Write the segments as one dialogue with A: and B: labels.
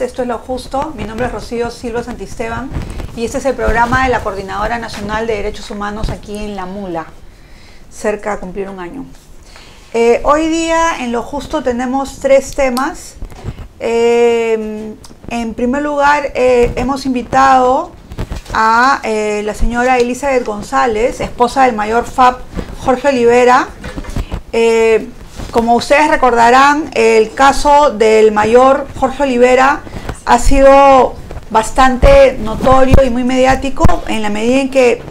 A: esto es Lo Justo. Mi nombre es Rocío Silva Santisteban y este es el programa de la Coordinadora Nacional de Derechos Humanos aquí en La Mula, cerca de cumplir un año. Eh, hoy día en Lo Justo tenemos tres temas. Eh, en primer lugar, eh, hemos invitado a la señora Elizabeth González, esposa del mayor FAP Jorge Olivera. Como ustedes recordarán, el caso del mayor Jorge Olivera ha sido bastante notorio y muy mediático en la medida en que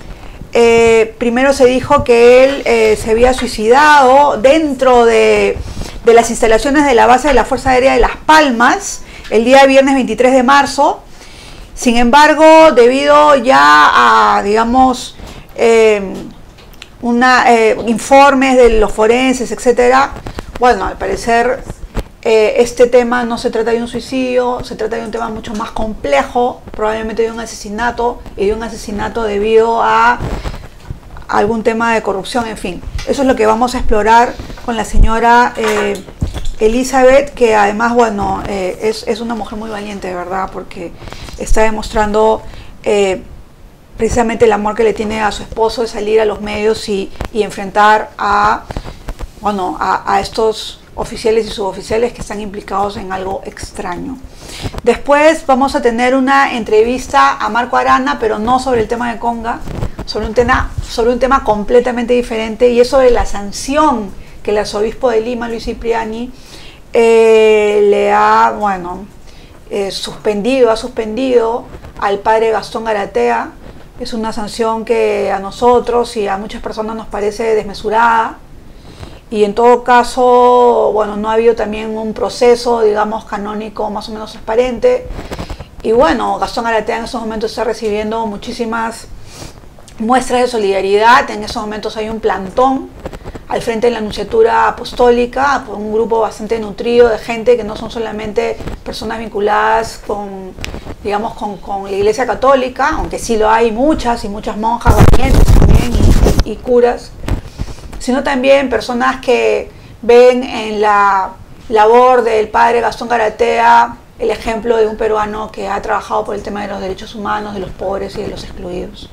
A: eh, primero se dijo que él eh, se había suicidado dentro de, de, las instalaciones de la base de la Fuerza Aérea de Las Palmas el día viernes 23 de marzo. Sin embargo, debido ya a, digamos, eh, una, informes de los forenses, etcétera, bueno, al parecer eh, este tema no se trata de un suicidio, se trata de un tema mucho más complejo, probablemente de un asesinato y de un asesinato debido a algún tema de corrupción, en fin. Eso es lo que vamos a explorar con la señora eh, Elizabeth, que además, bueno, eh, es, una mujer muy valiente, de verdad, porque está demostrando precisamente el amor que le tiene a su esposo de salir a los medios y enfrentar a bueno, a, estos oficiales y suboficiales que están implicados en algo extraño. Después vamos a tener una entrevista a Marco Arana, pero no sobre el tema de Conga, sobre un tema, sobre un tema completamente diferente y es sobre la sanción que el arzobispo de Lima, Luis Cipriani, eh, le ha, bueno, eh, suspendido, ha suspendido al padre Gastón Garatea. Es una sanción que a nosotros y a muchas personas nos parece desmesurada y en todo caso, bueno, no ha habido también un proceso, digamos, canónico más o menos transparente. Y bueno, Gastón Aratea en estos momentos está recibiendo muchísimas muestras de solidaridad. En estos momentos hay un plantón al frente de la Anunciatura Apostólica por un grupo bastante nutrido de gente que no son solamente personas vinculadas con, digamos, con, la Iglesia Católica, aunque sí lo hay muchas y muchas monjas valientes también y curas sino también personas que ven en la labor del padre Gastón Garatea el ejemplo de un peruano que ha trabajado por el tema de los derechos humanos, de los pobres y de los excluidos.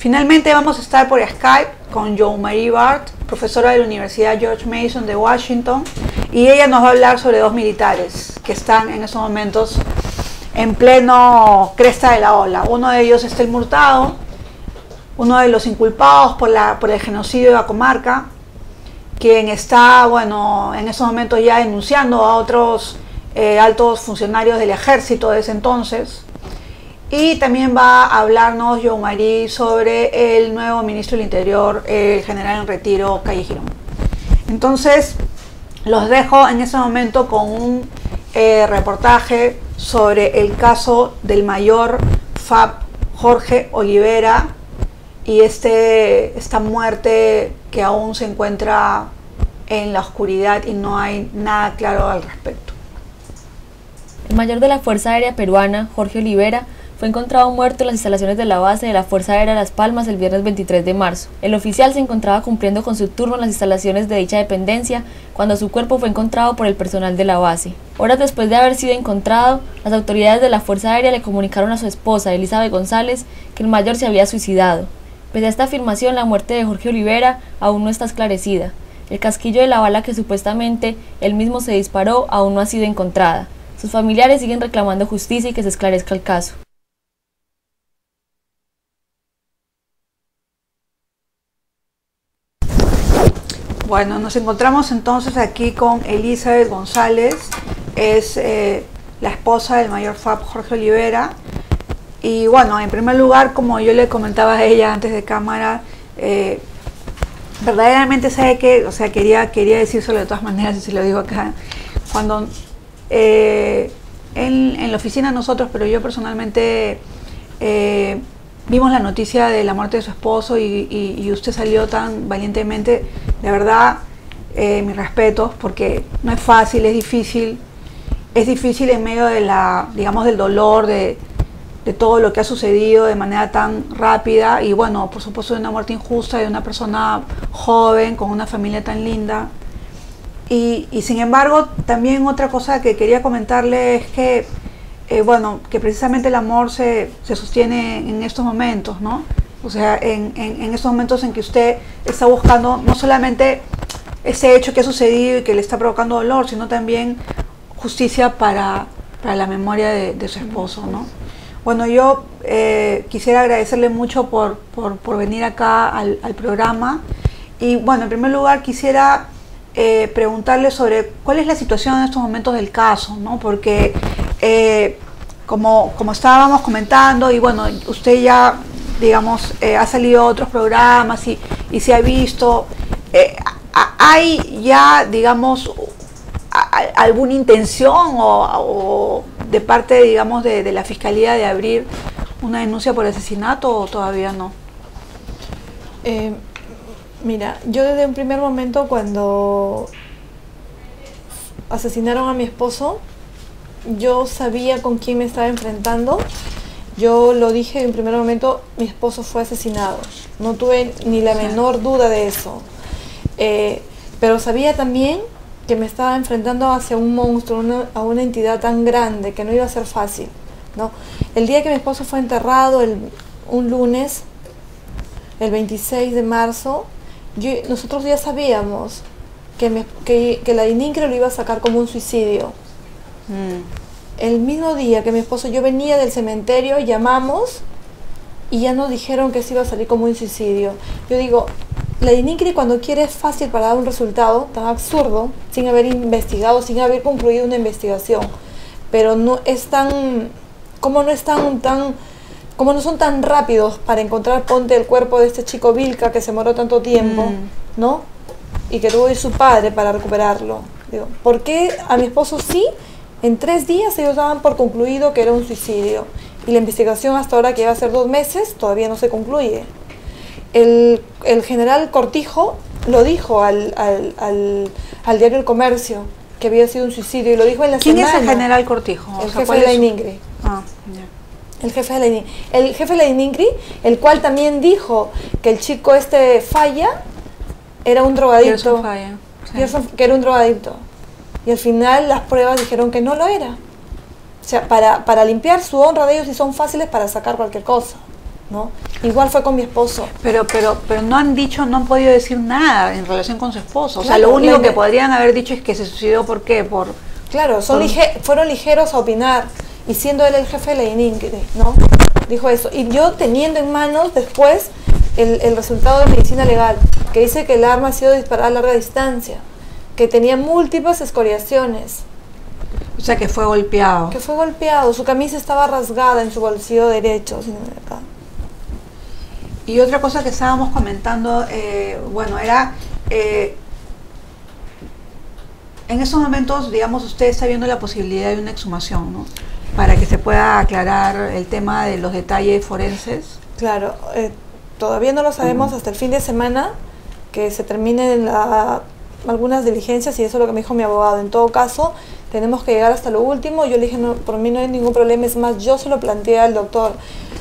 A: Finalmente vamos a estar por Skype con Jo Marie Bart, profesora de la Universidad George Mason de Washington, y ella nos va a hablar sobre dos militares que están en estos momentos en pleno cresta de la ola. Uno de ellos es el Murtado, uno de los inculpados por, la, el genocidio de la comarca, quien está, bueno, en esos momentos ya denunciando a otros eh, altos funcionarios del ejército de ese entonces. Y también va a hablarnos Joe Marí sobre el nuevo ministro del Interior, el general en retiro, Calle Girón. Entonces, los dejo en ese momento con un eh, reportaje sobre el caso del mayor Fab Jorge Olivera, y este, esta muerte que aún se encuentra en la oscuridad y no hay nada claro al respecto.
B: El mayor de la Fuerza Aérea Peruana, Jorge Olivera, fue encontrado muerto en las instalaciones de la base de la Fuerza Aérea Las Palmas el viernes 23 de marzo. El oficial se encontraba cumpliendo con su turno en las instalaciones de dicha dependencia cuando su cuerpo fue encontrado por el personal de la base. Horas después de haber sido encontrado, las autoridades de la Fuerza Aérea le comunicaron a su esposa, Elizabeth González, que el mayor se había suicidado. Pese a esta afirmación, la muerte de Jorge Olivera aún no está esclarecida. El casquillo de la bala que supuestamente él mismo se disparó aún no ha sido encontrada. Sus familiares siguen reclamando justicia y que se esclarezca el caso.
A: Bueno, nos encontramos entonces aquí con Elizabeth González, es eh, la esposa del mayor FAP Jorge Olivera. Y bueno, en primer lugar, como yo le comentaba a ella antes de cámara, eh, verdaderamente sabe que, o sea, quería, quería decírselo de todas maneras y se lo digo acá. Cuando eh, en, la oficina nosotros, pero yo personalmente vimos la noticia de la muerte de su esposo y, usted salió tan valientemente, de verdad, mis respetos, porque no es fácil, es difícil, es difícil en medio de la, digamos, del dolor, de, de todo lo que ha sucedido de manera tan rápida. Y bueno, por supuesto de una muerte injusta de una persona joven con una familia tan linda. Y, sin embargo, también otra cosa que quería comentarle es que eh, bueno, que precisamente el amor se, se, sostiene en estos momentos, ¿no? O sea, en, en, en, estos momentos en que usted está buscando no solamente ese hecho que ha sucedido y que le está provocando dolor, sino también justicia para, para la memoria de, de, su esposo, ¿no? Bueno, yo eh, quisiera agradecerle mucho por, por, por venir acá al, al, programa y bueno, en primer lugar quisiera eh, preguntarle sobre cuál es la situación en estos momentos del caso, ¿no? Porque eh, como, como estábamos comentando y bueno, usted ya digamos, eh, ha salido otros programas y, y se ha visto. Eh, ¿Hay ya, digamos, alguna intención o, de parte, digamos, de, de, la Fiscalía de abrir una denuncia por asesinato o todavía no?
C: Mira, yo desde un primer momento cuando asesinaron a mi esposo, yo sabía con quién me estaba enfrentando yo lo dije en primer momento, mi esposo fue asesinado. No tuve ni la menor duda de eso. Eh, pero sabía también que me estaba enfrentando hacia un monstruo, una, a una entidad tan grande que no iba a ser fácil. ¿no? El día que mi esposo fue enterrado, el, un lunes, el 26 de marzo, yo, nosotros ya sabíamos que, me, que, que la ININCRE lo iba a sacar como un suicidio. Mm el mismo día que mi esposo yo venía del cementerio, llamamos y ya nos dijeron que se iba a salir como un suicidio. Yo digo, la INICRI cuando quiere es fácil para dar un resultado tan absurdo, sin haber investigado, sin haber concluido una investigación, pero no es tan, como no están tan, como no son tan rápidos para encontrar ponte el cuerpo de este chico Vilca que se moró tanto tiempo, mm. ¿no? Y que tuvo ir su padre para recuperarlo. Digo, ¿por qué a mi esposo sí en tres días ellos daban por concluido que era un suicidio y la investigación hasta ahora que iba a ser dos meses todavía no se concluye. El, el general Cortijo lo dijo al, al, al, al, diario El Comercio que había sido un suicidio y lo dijo en la
A: ¿Quién
C: semana.
A: es el general Cortijo?
C: El o sea, jefe de la ININGRI.
A: Ah, yeah.
C: El jefe de la ININGRI. El jefe de la ININGRI, el cual también dijo que el chico este falla era un drogadicto.
A: Falla,
C: sí. Que era un drogadicto y al final las pruebas dijeron que no lo era. O sea, para, para limpiar su honra de ellos y son fáciles para sacar cualquier cosa. ¿no? Igual fue con mi esposo.
A: Pero, pero, pero no han dicho, no han podido decir nada en relación con su esposo. O sea, lo único que podrían haber dicho es que se suicidó ¿por qué? Por,
C: claro, son
A: por...
C: lige fueron ligeros a opinar. Y siendo él el jefe de la ININCRE, ¿no? Dijo eso. Y yo teniendo en manos después el, el resultado de medicina legal, que dice que el arma ha sido disparada a larga distancia que tenía múltiples escoriaciones.
A: O sea, que fue golpeado.
C: Que fue golpeado. Su camisa estaba rasgada en su bolsillo derecho.
A: Y otra cosa que estábamos comentando, eh, bueno, era... Eh, en esos momentos, digamos, usted está viendo la posibilidad de una exhumación, ¿no? Para que se pueda aclarar el tema de los detalles forenses.
C: Claro, eh, todavía no lo sabemos uh -huh. hasta el fin de semana, que se termine la algunas diligencias y eso es lo que me dijo mi abogado. En todo caso, tenemos que llegar hasta lo último. Yo le dije, no, por mí no hay ningún problema, es más, yo se lo planteé al doctor.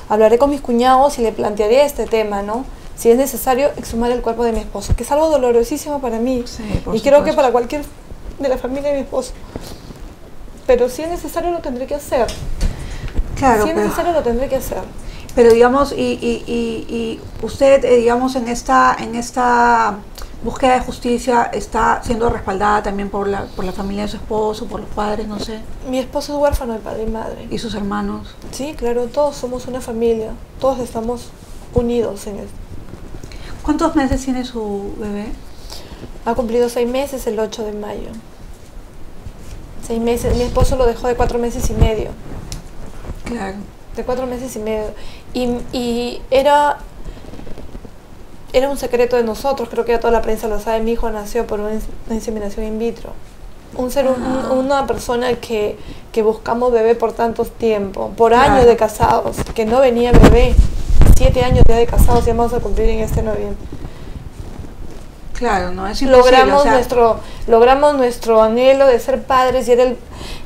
C: Hablaré con mis cuñados y le plantearé este tema, ¿no? Si es necesario exhumar el cuerpo de mi esposo, que es algo dolorosísimo para mí
A: sí,
C: y
A: supuesto.
C: creo que para cualquier de la familia de mi esposo. Pero si es necesario lo tendré que hacer.
A: Claro,
C: si es
A: pero,
C: necesario lo tendré que hacer.
A: Pero digamos, y, y, y, y usted, eh, digamos, en esta, en esta búsqueda de justicia está siendo respaldada también por la, por la familia de su esposo, por los padres, no sé.
C: Mi esposo es huérfano de padre y madre.
A: ¿Y sus hermanos?
C: Sí, claro, todos somos una familia, todos estamos unidos en esto.
A: ¿Cuántos meses tiene su bebé?
C: Ha cumplido seis meses el 8 de mayo. Seis meses, mi esposo lo dejó de cuatro meses y medio.
A: Claro.
C: De cuatro meses y medio. Y, y era era un secreto de nosotros, creo que ya toda la prensa lo sabe, mi hijo nació por una, inseminación in vitro. Un ser, un, una persona que, que, buscamos bebé por tantos tiempo, por años de casados, que no venía bebé, siete años ya de casados y vamos a cumplir en este noviembre.
A: Claro, no es
C: imposible, logramos o sea, nuestro logramos nuestro anhelo de ser padres y era el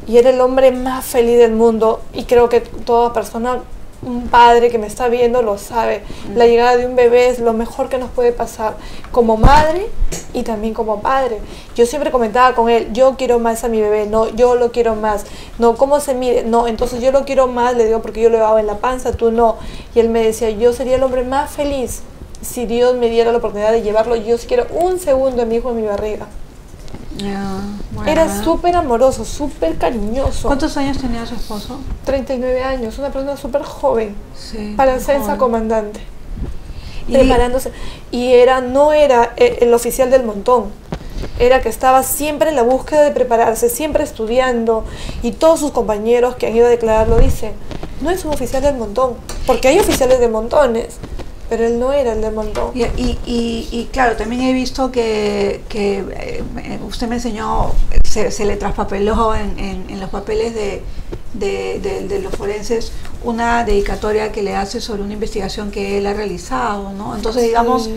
C: y era el hombre más feliz del mundo y creo que toda persona un padre que me está viendo lo sabe. La llegada de un bebé es lo mejor que nos puede pasar como madre y también como padre. Yo siempre comentaba con él, yo quiero más a mi bebé, no, yo lo quiero más. No, ¿cómo se mide? No, entonces yo lo quiero más, le digo porque yo lo hago en la panza, tú no. Y él me decía, yo sería el hombre más feliz si Dios me diera la oportunidad de llevarlo. Yo quiero un segundo a mi hijo en mi barriga. Era súper amoroso, súper cariñoso.
A: ¿Cuántos años tenía su esposo?
C: 39 años, una persona súper joven para ser esa comandante. ¿Y? Preparándose. Y era, no era eh, el oficial del montón, era que estaba siempre en la búsqueda de prepararse, siempre estudiando. Y todos sus compañeros que han ido a declarar lo dicen, no es un oficial del montón, porque hay oficiales de montones pero él no era el de montón.
A: Y, y, claro, también he visto que, que eh, usted me enseñó, se, se le traspapeló en, en, los papeles de, de, los forenses una dedicatoria que le hace sobre una investigación que él ha realizado, ¿no? Entonces, digamos,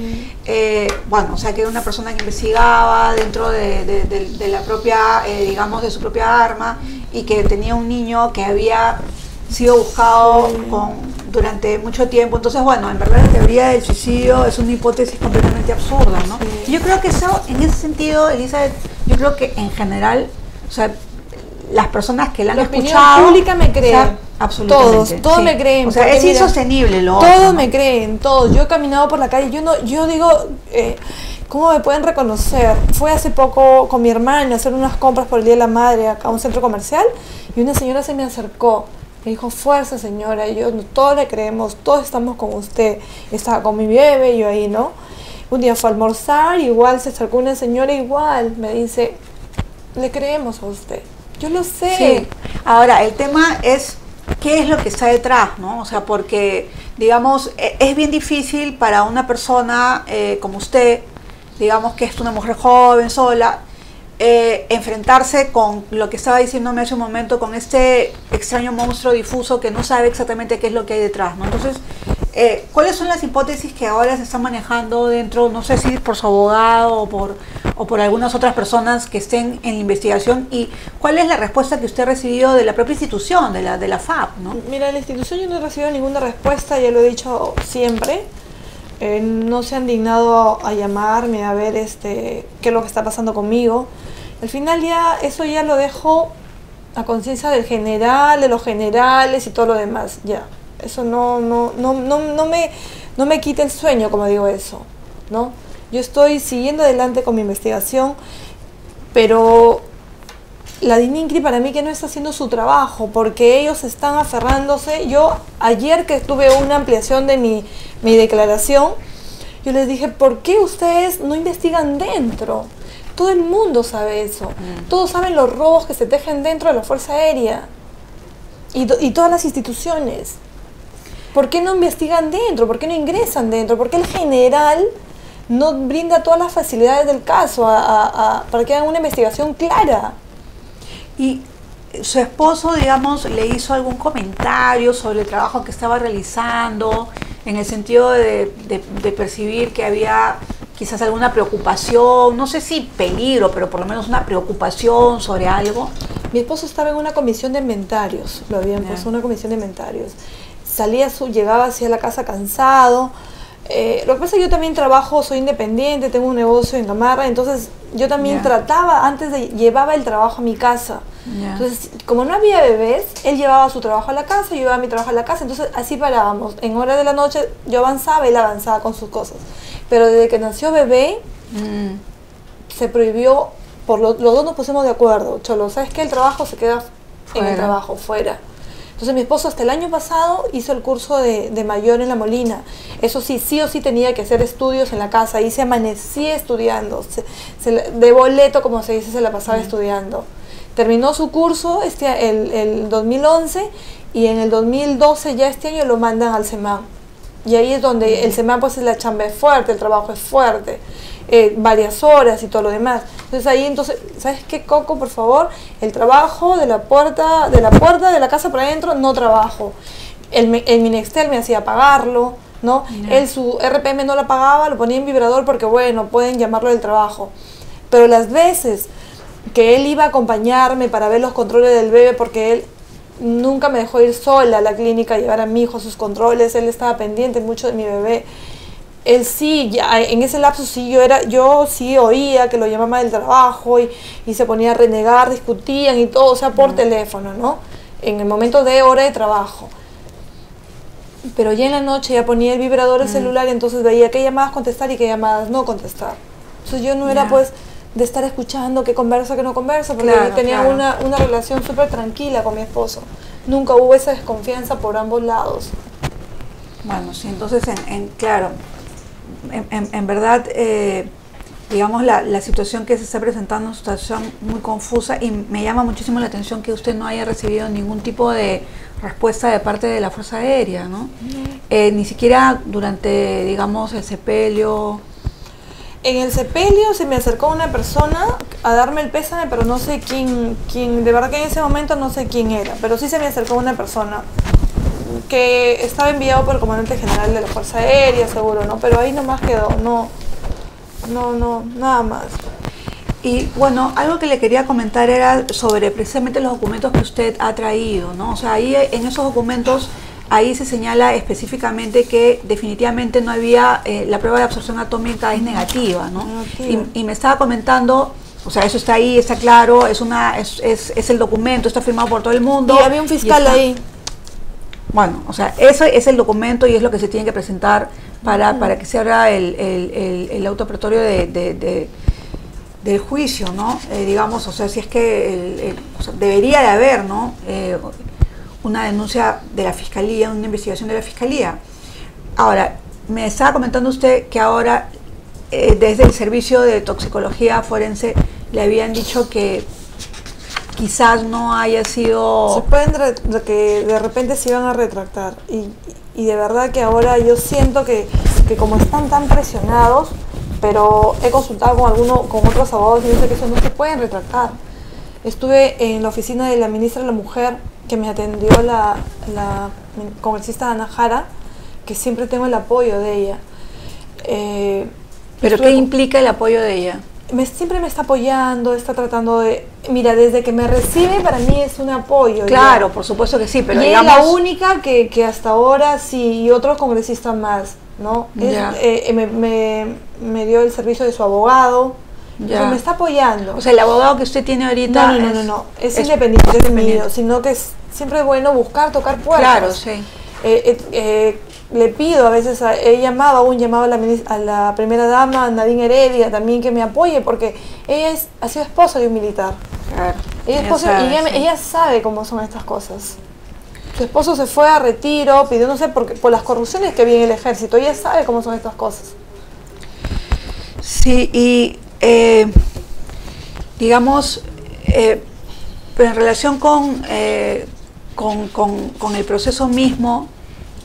A: eh, bueno, o sea, que era una persona que investigaba dentro de, la propia, eh, digamos, de su propia arma y que tenía un niño que había sido buscado con durante mucho tiempo. Entonces, bueno, en verdad la teoría del suicidio es una hipótesis completamente absurda, ¿no? Yo creo que eso, en ese sentido, Elizabeth, yo creo que en general, o sea, las personas que la han escuchado...
C: pública me creen. absolutamente. Todos, todos me creen.
A: O sea, es insostenible lo
C: Todos me creen, todos. Yo he caminado por la calle, yo no, yo digo... Eh, ¿Cómo me pueden reconocer? Fue hace poco con mi hermana a hacer unas compras por el Día de la Madre acá a un centro comercial y una señora se me acercó me dijo, fuerza señora, yo todos le creemos, todos estamos con usted. Estaba con mi bebé, yo ahí, ¿no? Un día fue a almorzar, igual se acercó una señora, igual, me dice, le creemos a usted. Yo lo sé. Sí.
A: Ahora, el tema es qué es lo que está detrás, ¿no? O sea, porque, digamos, e, es bien difícil para una persona eh, como usted, digamos que es una mujer joven, sola, eh, enfrentarse con lo que estaba diciéndome hace un momento, con este extraño monstruo difuso que no sabe exactamente qué es lo que hay detrás. ¿no? Entonces, eh, ¿cuáles son las hipótesis que ahora se están manejando dentro, no sé si por su abogado o por, o por algunas otras personas que estén en investigación? ¿Y cuál es la respuesta que usted ha recibido de la propia institución, de la, de la FAP? ¿no?
C: Mira, la institución yo no he recibido ninguna respuesta, ya lo he dicho siempre. Eh, no se han dignado a llamarme a ver este, qué es lo que está pasando conmigo. Al final ya eso ya lo dejo a conciencia del general, de los generales y todo lo demás, ya. Eso no, no, no, no, no, me, no me quita el sueño, como digo eso, ¿no? Yo estoy siguiendo adelante con mi investigación, pero la DININCRI para mí que no está haciendo su trabajo, porque ellos están aferrándose. Yo ayer que tuve una ampliación de mi, mi declaración, yo les dije, ¿por qué ustedes no investigan dentro? Todo el mundo sabe eso. Mm. Todos saben los robos que se tejen dentro de la Fuerza Aérea y, y, todas las instituciones. ¿Por qué no investigan dentro? ¿Por qué no ingresan dentro? ¿Por qué el general no brinda todas las facilidades del caso para que hagan una investigación clara?
A: Y su esposo, digamos, le hizo algún comentario sobre el trabajo que estaba realizando, en el sentido de, de percibir que había quizás alguna preocupación, no sé si peligro, pero por lo menos una preocupación sobre algo.
C: Mi esposo estaba en una comisión de inventarios, lo habían puesto una comisión de inventarios. Salía, su, llegaba hacia la casa cansado. Eh, lo que pasa es que yo también trabajo, soy independiente, tengo un negocio en Gamarra, entonces yo también trataba, antes de llevaba el trabajo a mi casa. Entonces, como no había bebés, él llevaba su trabajo a la casa, yo llevaba mi trabajo a la casa, entonces así parábamos. En hora de la noche yo avanzaba, él avanzaba con sus cosas. Pero desde que nació bebé, mm. se prohibió, por lo, los dos nos pusimos de acuerdo. Cholo, ¿sabes qué? El trabajo se queda en el trabajo, fuera. Entonces mi esposo hasta el año pasado hizo el curso de, mayor en La Molina. Eso sí, sí o sí tenía que hacer estudios en la casa. Ahí se amanecía estudiando. de boleto, como se dice, se la pasaba estudiando. Terminó su curso este, el, el 2011 y en el 2012 ya este año lo mandan al CEMAN. Y ahí es donde el semana pues la chamba es fuerte, el trabajo es fuerte, eh, varias horas y todo lo demás. Entonces ahí entonces, ¿sabes qué, Coco? Por favor, el trabajo de la puerta, de la puerta de la casa para adentro, no trabajo. El, el Minextel me hacía pagarlo, ¿no? Él su RPM no lo pagaba, lo ponía en vibrador porque bueno, pueden llamarlo del trabajo. Pero las veces que él iba a acompañarme para ver los controles del bebé porque él nunca me dejó ir sola a la clínica a llevar a mi hijo a sus controles, él estaba pendiente mucho de mi bebé. Él sí, ya, en ese lapso sí, yo era, yo sí oía que lo llamaba del trabajo y, y se ponía a renegar, discutían y todo, o sea, por teléfono, ¿no? En el momento de hora de trabajo. Pero ya en la noche ya ponía el vibrador el celular y entonces veía qué llamadas contestar y qué llamadas no contestar. Entonces yo no era pues de estar escuchando qué conversa, qué no conversa, porque
A: Claro,
C: tenía
A: claro.
C: una, una relación súper tranquila con mi esposo. Nunca hubo esa desconfianza por ambos lados.
A: Bueno, sí, entonces, en, en- claro, en, en- en verdad, eh, digamos, la, la situación que se está presentando es una situación muy confusa y me llama muchísimo la atención que usted no haya recibido ningún tipo de respuesta de parte de la Fuerza Aérea, ¿no? Eh, ni siquiera durante, digamos, el sepelio.
C: En el sepelio se me acercó una persona a darme el pésame, pero no sé quién, quién, de verdad que en ese momento no sé quién era, pero sí se me acercó una persona que estaba enviado por el comandante general de la Fuerza Aérea, seguro, ¿no? Pero ahí nomás quedó, no, no, no, nada más.
A: Y bueno, algo que le quería comentar era sobre precisamente los documentos que usted ha traído, ¿no? O sea, ahí en esos documentos, ahí se señala específicamente que definitivamente no había, eh, la prueba de absorción atómica es negativa, ¿no?
C: Negativa.
A: Y, y me estaba comentando, o sea, eso está ahí, está claro, es, una, es, es, es el documento, está firmado por todo el mundo.
C: Y había un fiscal
A: está-
C: ahí.
A: Bueno, o sea, ese es el documento y es lo que se tiene que presentar para, para que se abra el, el, el, el auto de, de- de- del juicio, ¿no? Eh, digamos, o sea, si es que el- el- o sea, debería de haber, ¿no? Eh, una denuncia de la fiscalía, una investigación de la fiscalía. Ahora, me estaba comentando usted que ahora eh, desde el servicio de toxicología forense le habían dicho que quizás no haya sido
C: Se pueden, que de repente se iban a retractar. Y, y de verdad que ahora yo siento que, que como están tan presionados, pero he consultado con alguno, con otros abogados y dice que eso no se pueden retractar. Estuve en la oficina de la ministra de la Mujer, que me atendió la, congresista Ana Jara, que siempre tengo el apoyo de ella. Eh,
A: ¿Pero qué implica el apoyo de ella?
C: me, siempre me está apoyando, está tratando de... Mira, desde que me recibe para mí es un apoyo. ya.
A: Claro, por supuesto que sí, pero
C: y
A: digamos...
C: es la única que, que hasta ahora sí, y otros congresistas más, ¿no? Es-
A: Ya.
C: eh, me, me- me dio el servicio de su abogado, o sea, me está apoyando.
A: O sea, el abogado que usted tiene ahorita...
C: no, no, no,
A: es-
C: no, no, es, independiente
A: es
C: de
A: independiente.
C: mío, sino que es siempre bueno buscar, tocar puertas.
A: Claro, sí.
C: Eh, eh, eh, le pido a veces, a- he llamado, aún llamado a la, a la primera dama, Nadine Heredia, también que me apoye, porque ella es, ha sido esposa de un militar.
A: Claro.
C: Ella, esposa-
A: sabe,
C: y ella,
A: sí.
C: ella sabe cómo son estas cosas. Su esposo se fue a retiro, pidió, no sé, por, por las corrupciones que había en el ejército. Ella sabe cómo son estas cosas.
A: Sí, y eh, digamos, eh, pero en relación con, eh, con, con- con el proceso mismo,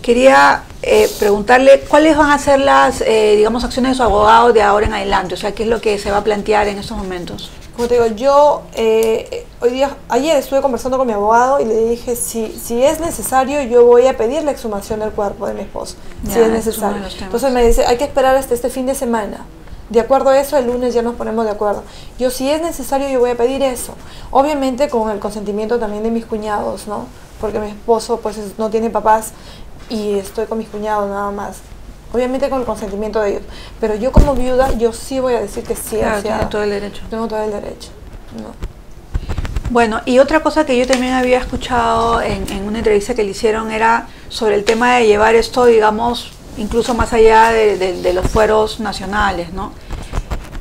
A: quería eh, preguntarle cuáles van a ser las, eh, digamos, acciones de su abogado de ahora en adelante, o sea, qué es lo que se va a plantear en estos momentos.
C: Como te digo, yo eh, hoy día, ayer estuve conversando con mi abogado y le dije, si, si es necesario, yo voy a pedir la exhumación del cuerpo de mi esposo, si
A: Ya,
C: es necesario. Entonces me dice, hay que esperar hasta este fin de semana. De acuerdo a eso, el lunes ya nos ponemos de acuerdo. Yo, si es necesario, yo voy a pedir eso. Obviamente con el consentimiento también de mis cuñados, ¿no? Porque mi esposo, pues, es- no tiene papás y estoy con mis cuñados nada más. Obviamente con el consentimiento de ellos. Pero yo como viuda, yo sí voy a decir que sí.
A: Claro,
C: o sea,
A: tiene todo el derecho.
C: tengo todo el derecho. No.
A: Bueno, y otra cosa que yo también había escuchado en, en una entrevista que le hicieron era sobre el tema de llevar esto, digamos, incluso más allá de, los fueros nacionales, ¿no?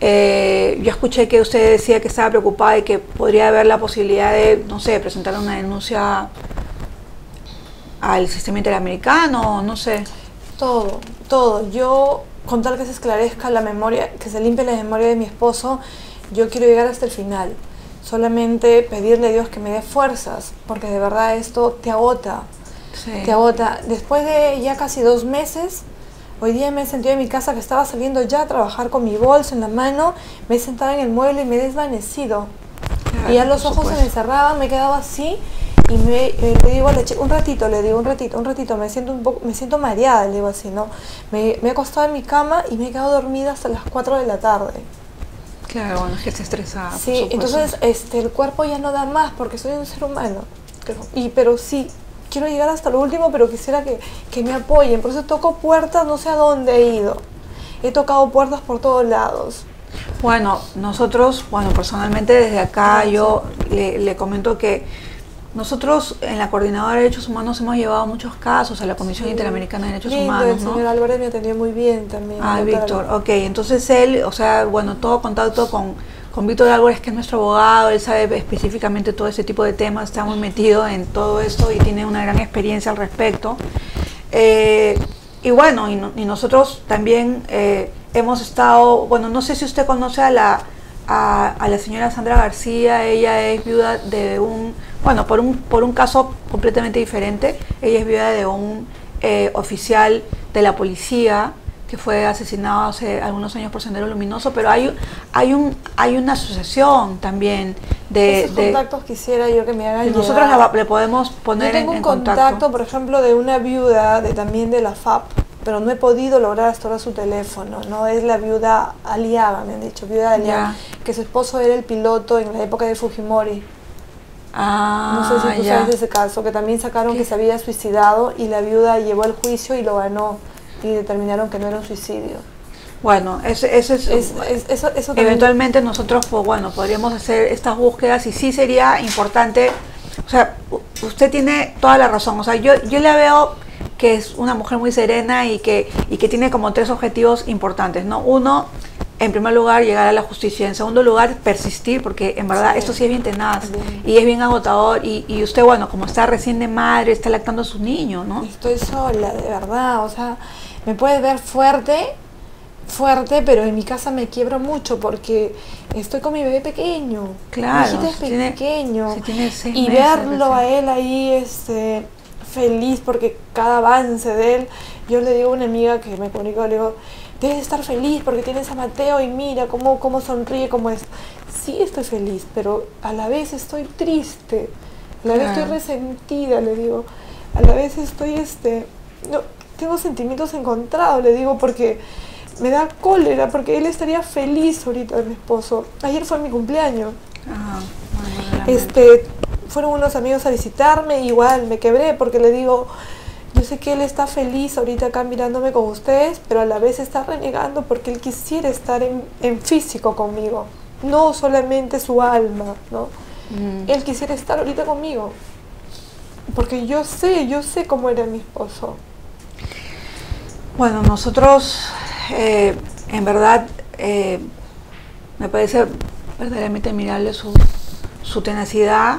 A: Eh, yo escuché que usted decía que estaba preocupada y que podría haber la posibilidad de, no sé, presentar una denuncia al sistema interamericano, no sé.
C: Todo, todo. Yo, con tal que se esclarezca la memoria, que se limpie la memoria de mi esposo, yo quiero llegar hasta el final. Solamente pedirle a Dios que me dé fuerzas, porque de verdad esto te agota,
A: Sí.
C: te agota. Después de ya casi dos meses, hoy día me he sentido en mi casa que estaba saliendo ya a trabajar con mi bolso en la mano, me he sentado en el mueble y me he desvanecido.
A: Claro,
C: y ya los ojos se me
A: supuesto.
C: cerraban, me quedaba así y me, eh, le digo a la chica, un ratito, le digo un ratito, un ratito, me siento un poco, me siento mareada, le digo así, ¿no? Me, me he acostado en mi cama y me he quedado dormida hasta las 4 de la tarde.
A: Claro, bueno, es que se estresa. por
C: sí,
A: supuesto.
C: entonces este, el cuerpo ya no da más porque soy un ser humano. Y, pero sí, quiero llegar hasta lo último, pero quisiera que, que me apoyen. Por eso toco puertas, no sé a dónde he ido. He tocado puertas por todos lados.
A: Bueno, nosotros, bueno, personalmente desde acá yo le, le comento que nosotros en la Coordinadora de Derechos Humanos hemos llevado muchos casos a la Comisión
C: Sí.
A: Interamericana de Derechos
C: Lindo,
A: Humanos,
C: el
A: ¿no?
C: señor Álvarez me atendió muy bien también.
A: Ah. Víctor, ok. Entonces él, o sea, bueno, todo contacto con, con Víctor Álvarez, que es nuestro abogado, él sabe específicamente todo ese tipo de temas, está muy metido en todo esto y tiene una gran experiencia al respecto. Eh, y bueno, y, no- y nosotros también eh, hemos estado, bueno, no sé si usted conoce a la, a la señora Sandra García, ella es viuda de un, bueno, por un, por un caso completamente diferente, ella es viuda de un eh, oficial de la policía que fue asesinado hace algunos años por Sendero Luminoso, pero hay, hay, un, hay una asociación también de...
C: Esos
A: de-
C: contactos quisiera yo que me hagan
A: nosotros la le podemos poner
C: Yo tengo
A: en,
C: un contacto, por ejemplo, de una viuda de también de la FAP, pero no he podido lograr hasta ahora su teléfono, ¿no? Es la viuda Aliaga, me han dicho, viuda Aliaga, que su esposo era el piloto en la época de Fujimori.
A: Ah,
C: No sé si tú
A: ya.
C: sabes de ese caso, que también sacaron
A: ¿Qué?
C: que se había suicidado y la viuda llevó el juicio y lo ganó y determinaron que no era un suicidio.
A: Bueno, ese, ese es,
C: Es, es- eso, eso
A: eventualmente nosotros, pues bueno, podríamos hacer estas búsquedas y sí sería importante, o sea, usted tiene toda la razón, o sea, yo, yo la veo que es una mujer muy serena y que, y que tiene como tres objetivos importantes, ¿no? Uno, en primer lugar, llegar a la justicia, en segundo lugar, persistir, porque en verdad
C: Sí.
A: esto sí es bien tenaz y es bien agotador y, y usted, bueno, como está recién de madre, está lactando a su niño, ¿no?
C: Estoy sola, de verdad. O sea, me puedes ver fuerte, fuerte, pero en mi casa me quiebro mucho porque estoy con mi bebé pequeño.
A: Claro,
C: Mi hijita es
A: si tiene-
C: pequeño.
A: si tiene seis
C: y
A: meses
C: verlo a él ahí este, feliz porque cada avance de él, yo le digo a una amiga que me comunicó, le digo, debes estar feliz porque tienes a Mateo y mira cómo, cómo sonríe, cómo es. Sí estoy feliz, pero a la vez estoy triste, a la vez estoy resentida, le digo, a la vez estoy, este, no, tengo sentimientos encontrados, le digo, porque me da cólera, porque él estaría feliz ahorita, mi esposo. Ayer fue mi cumpleaños.
A: Ah, bueno.
C: Este, fueron unos amigos a visitarme, igual me quebré porque le digo, yo sé que él está feliz ahorita acá mirándome con ustedes, pero a la vez está renegando porque él quisiera estar en, en físico conmigo, no solamente su alma, ¿no?
A: Mm.
C: Él quisiera estar ahorita conmigo. Porque yo sé, yo sé cómo era mi esposo.
A: Bueno, nosotros, eh, en verdad, eh, me parece verdaderamente admirable su, su tenacidad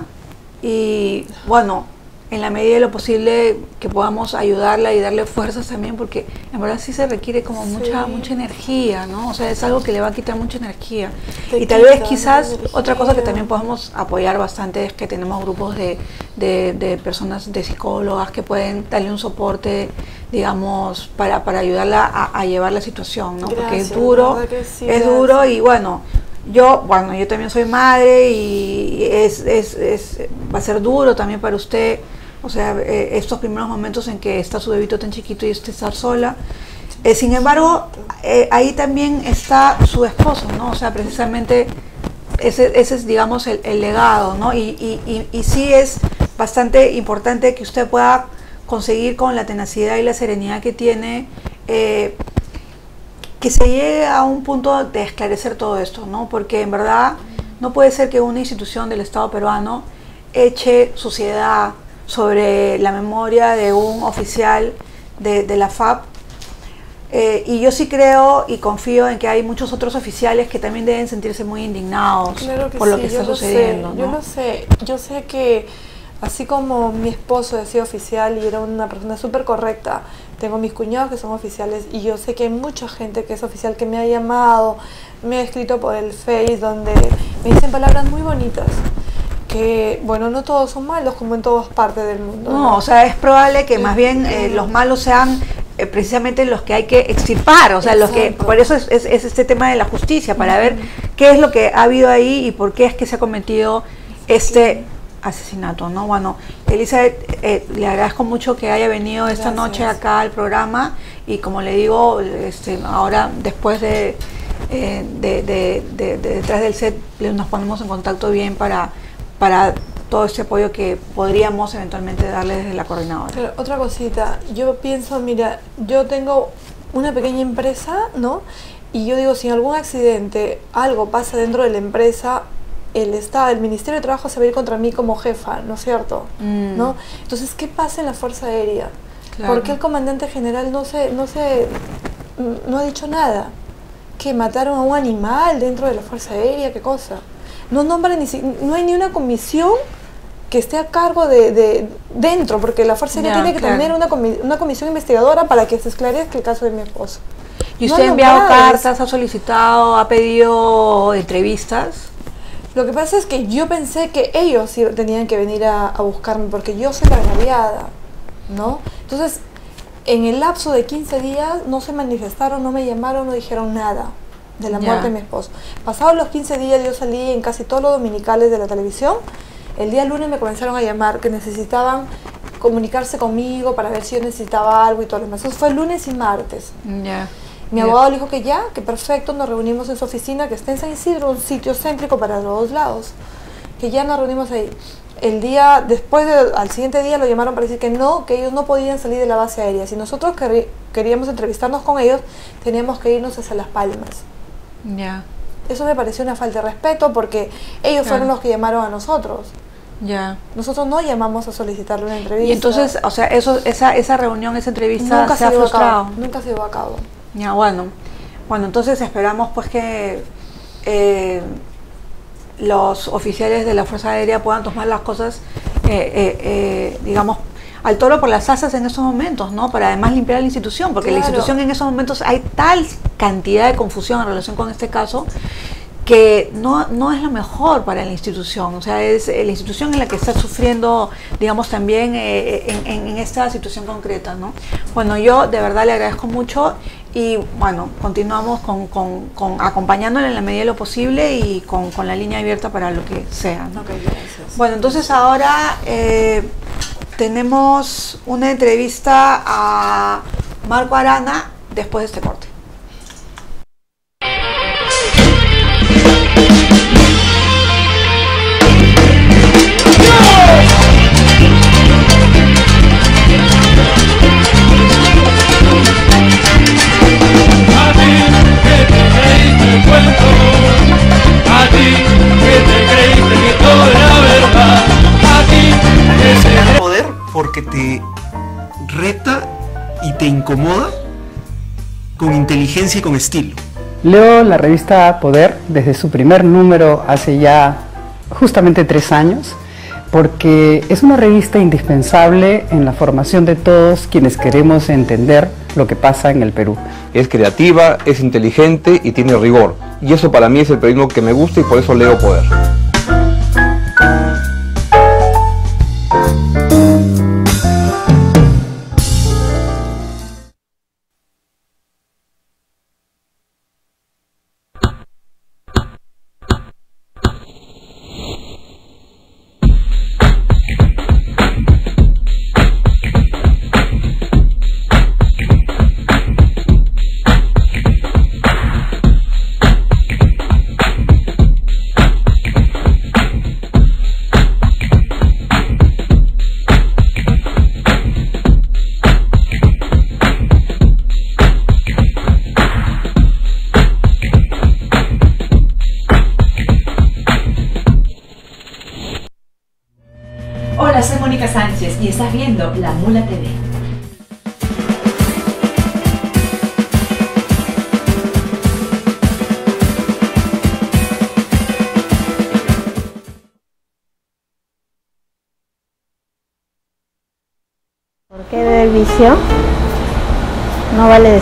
A: y, bueno, en la medida de lo posible que podamos ayudarla y darle fuerzas también, porque en verdad sí se requiere como mucha
C: Sí.
A: mucha energía, ¿no? O sea, es algo que le va a quitar mucha energía.
C: Te
A: y tal vez quizás otra cosa que también podemos apoyar bastante es que tenemos grupos de, de, de personas, de psicólogas que pueden darle un soporte, digamos, para, para ayudarla a, a llevar la situación, ¿no? Porque es duro,
C: sí,
A: es duro y bueno, yo, bueno, yo también soy madre y es, es, es, va a ser duro también para usted, o sea, eh, estos primeros momentos en que está su bebito tan chiquito y usted estar sola. Eh, sin embargo, eh, ahí también está su esposo, ¿no? O sea, precisamente ese, ese es, digamos, el, el legado, ¿no? Y, y, y, y sí es bastante importante que usted pueda conseguir con la tenacidad y la serenidad que tiene, eh, que se llegue a un punto de esclarecer todo esto, ¿no? Porque en verdad no puede ser que una institución del Estado peruano eche suciedad sobre la memoria de un oficial de, de la FAP. Eh, y yo sí creo y confío en que hay muchos otros oficiales que también deben sentirse muy indignados
C: Claro que
A: por lo
C: sí,
A: que
C: yo
A: está
C: lo
A: sucediendo.
C: sé, Yo
A: ¿no?
C: lo sé, yo sé que así como mi esposo ha sido oficial y era una persona súper correcta, tengo mis cuñados que son oficiales y yo sé que hay mucha gente que es oficial que me ha llamado, me ha escrito por el Face donde me dicen palabras muy bonitas. Que, bueno, no todos son malos como en todas partes del mundo.
A: No, o sea, es probable que más bien eh, los malos sean eh, precisamente los que hay que extirpar, o sea, los que, por eso es, es- es este tema de la justicia, para ver qué es lo que ha habido ahí y por qué es que se ha cometido este asesinato, ¿no? Bueno, Elizabeth, eh, le agradezco mucho que haya venido esta noche acá al programa y como le digo, este, ahora después de, eh, de, de- de- de detrás del set nos ponemos en contacto bien para, para todo este apoyo que podríamos eventualmente darle desde la coordinadora.
C: Pero otra cosita, yo pienso, mira, yo tengo una pequeña empresa, ¿no? Y yo digo, si en algún accidente algo pasa dentro de la empresa, el Estado, el Ministerio de Trabajo se va a ir contra mí como jefa, ¿no es cierto?
A: Mm.
C: ¿No? Entonces, ¿qué pasa en la Fuerza Aérea?
A: Claro.
C: ¿Por qué el comandante general no se, no se, no ha dicho nada? Que mataron a un animal dentro de la Fuerza Aérea, ¿qué cosa? No nombra ni si- no hay ni una comisión que esté a cargo de, de- dentro, porque la Fuerza Aérea tiene que
A: claro.
C: tener una, comi- una comisión investigadora para que se esclarezca el caso de mi esposo.
A: ¿Y
C: No
A: usted ha enviado cartas, ha solicitado, ha pedido entrevistas?
C: Lo que pasa es que yo pensé que ellos tenían que venir a, a buscarme porque yo soy la agraviada, ¿no? Entonces, en el lapso de 15 días no se manifestaron, no me llamaron, no dijeron nada de la muerte de mi esposo. Pasados los 15 días yo salí en casi todos los dominicales de la televisión. El día lunes me comenzaron a llamar que necesitaban comunicarse conmigo para ver si yo necesitaba algo y todo lo demás. Eso fue lunes y martes.
A: Ya.
C: Mi abogado le dijo que ya, que perfecto, nos reunimos en su oficina, que está en San Isidro, un sitio céntrico para los dos lados. Que ya nos reunimos ahí. El día, después, de- al siguiente día lo llamaron para decir que no, que ellos no podían salir de la base aérea. Si nosotros queríamos entrevistarnos con ellos, teníamos que irnos hacia Las Palmas.
A: Ya.
C: Eso me pareció una falta de respeto porque ellos fueron los que llamaron a nosotros.
A: Ya.
C: Nosotros no llamamos a solicitarle una entrevista.
A: Y entonces, o sea, eso, esa, esa reunión, esa entrevista
C: nunca
A: se, ha
C: llevó a
A: frustrado.
C: Nunca se llevó a cabo.
A: Ya, bueno. Bueno, entonces esperamos pues que eh, los oficiales de la Fuerza Aérea puedan tomar las cosas, eh, eh, eh, digamos, al toro por las asas en esos momentos, ¿no? Para además limpiar la institución, porque la
C: Claro.
A: institución en esos momentos hay tal cantidad de confusión en relación con este caso que no, no es lo mejor para la institución, o sea, es eh, la institución en la que está sufriendo, digamos, también eh, en, en- en esta situación concreta, ¿no? Bueno, yo de verdad le agradezco mucho y bueno, continuamos con, con- con acompañándole en la medida de lo posible y con, con la línea abierta para lo que sea, ¿no?
C: Ok, gracias.
A: Bueno, entonces ahora eh, tenemos una entrevista a Marco Arana después de este corte.
D: Porque te reta y te incomoda con inteligencia y con estilo.
E: Leo la revista Poder desde su primer número hace ya justamente tres años, porque es una revista indispensable en la formación de todos quienes queremos entender lo que pasa en el Perú.
F: Es creativa, es inteligente y tiene rigor. Y eso para mí es el periodismo que me gusta y por eso leo Poder.